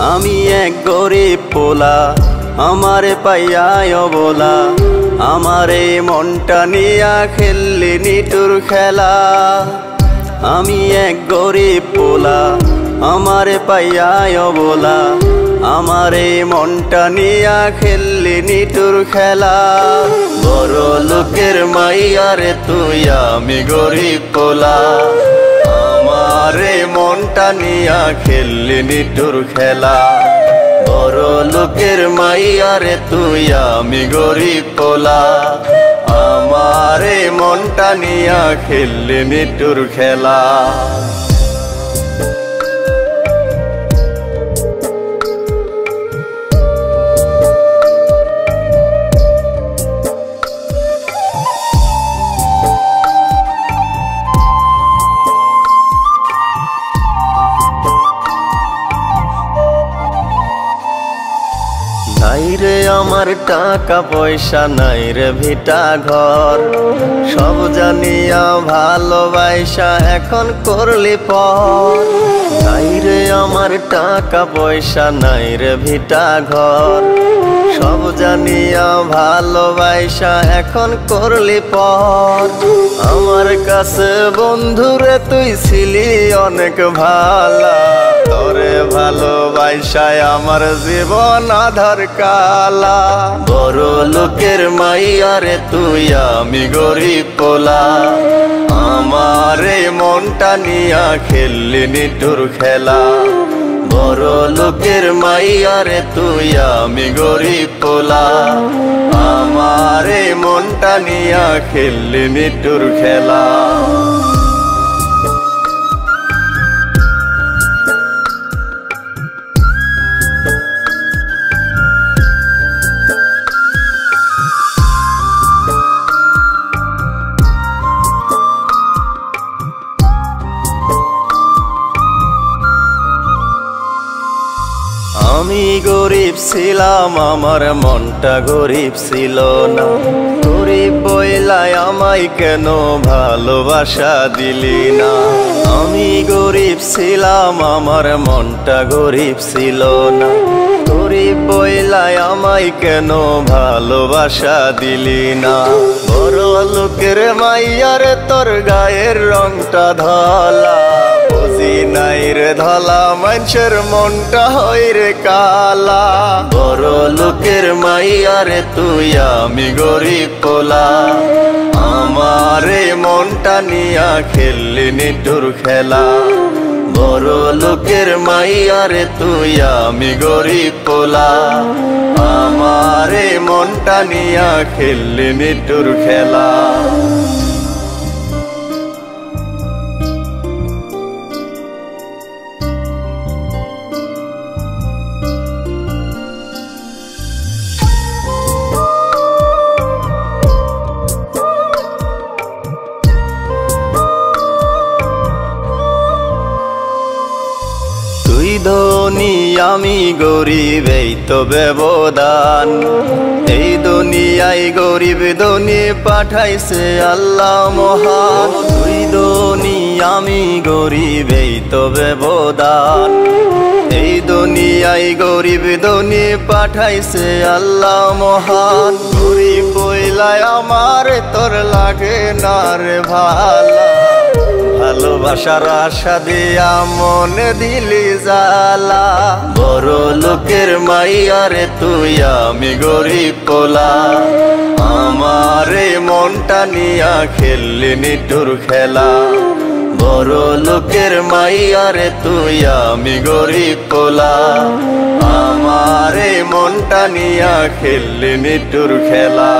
আমি এক গরিব পোলা, আমারে পাইয়ায় বলা আমারে মনটা নিয়া খেললি নিটুর খেলা। আমি এক গরিব পোলা, আমারে পাইয়ায় বলা আমারে মনটা নিয়া খেললি নিটুর খেলা। বড় লোকের মাইয়ারে তুই আমি গরিব পোলা। আমারে মনটা নিয়া খেললি নিটুর খেলা। বড় লোকের মাইয়ারে তুই আমি গরিব পোলা। আমারে মনটা নিয়া খেললি নিটুর খেলা। নাই রে আমার টাকা পয়সা নাই রে ভিটা ঘর। সব জানিয়া ভালোবাসা এখন করলি পর। নাই রে আমার টাকা পয়সা নাই রে ভিটা ঘর। সব জানিয়া ভালোবাসা এখন করলি পর। আমার কাছে বন্ধুরে তুই ছিলি অনেক ভালা। তোরে ভালোবাসায় আমার জীবন আধার কালা। বড় লোকের মাইয়ারে তুই আমি গরিব পোলা। আমারে মনটা নিয়া খেললি নিটুর খেলা। বড় লোকের মাইয়ারে তুই আমি গরিব পোলা। আমারে মনটা নিয়া খেললি নিটুর খেলা। আমি গরিব ছিলাম, আমার মনটা গরিব ছিল না। গরিব বইলাই আমায় কেন ভালোবাসা দিলি না? আমি গরিব ছিলাম, আমার মনটা গরিব ছিল না। গরিব বইলাই আমায় কেন ভালোবাসা দিলি না? বড় লোকের মাইয়ারে তোর গায়ের রংটা ধলা। ধলা, মানুষের মনটা হই রে কালা। বড় লোকের মাইয়ারে তুই আমি গরিব পোলা। আমারে মনটা নিয়া খেললি নিটুর খেলা। বড় লোকের মাইয়ারে তুই আমি গরিব পোলা। আমারে মনটা নিয়া খেললি নিটুর খেলা। ধনী আমি গরিব, এই তো ব্যবধান। এই দুনিয়ায় গরিব ধনী পাঠাইছে আল্লাহ মহান। তুই ধনী আমি গরিব, এই তো ব্যবধান। এই দুনিয়ায় গরিব ধনী পাঠাইছে আল্লাহ মহান। গরিব বইলায় আমার তোর লাগে না রে ভালা। ভালোবাসার আশা দিয়া মনে দিলি জালা বড় লোকের মাইয়ারে তুই আমি গরিব পোলা। আমারে মনটা নিয়া খেললি নিটুর খেলা। বড় লোকের মাইয়ারে তুই আমি গরিব পোলা। আমারে মনটা নিয়া খেললি নিটুর খেলা।